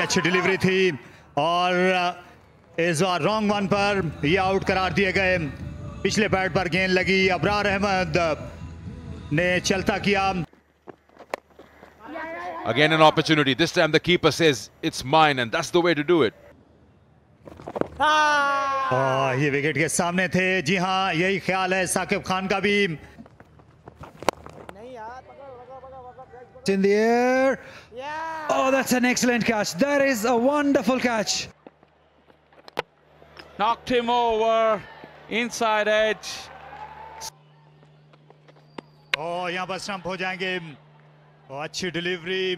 अच्छी डिलीवरी थी और इस बार रॉन्ग वन पर ये आउट करार दिए गए। पिछले बैट पर गेंद लगी। अबरार अहमद ने चलता किया। Again, an opportunity. This time, the keeper says, It's mine, and that's the way to do it. और ये विकेट के सामने थे। जी हाँ यही ख्याल है साकिब खान का भी। in the air. Oh, that's an excellent catch. That is a wonderful catch. Knocked him over. Inside edge. और यहाँ पर स्टंप हो जाएंगे और अच्छी डिलीवरी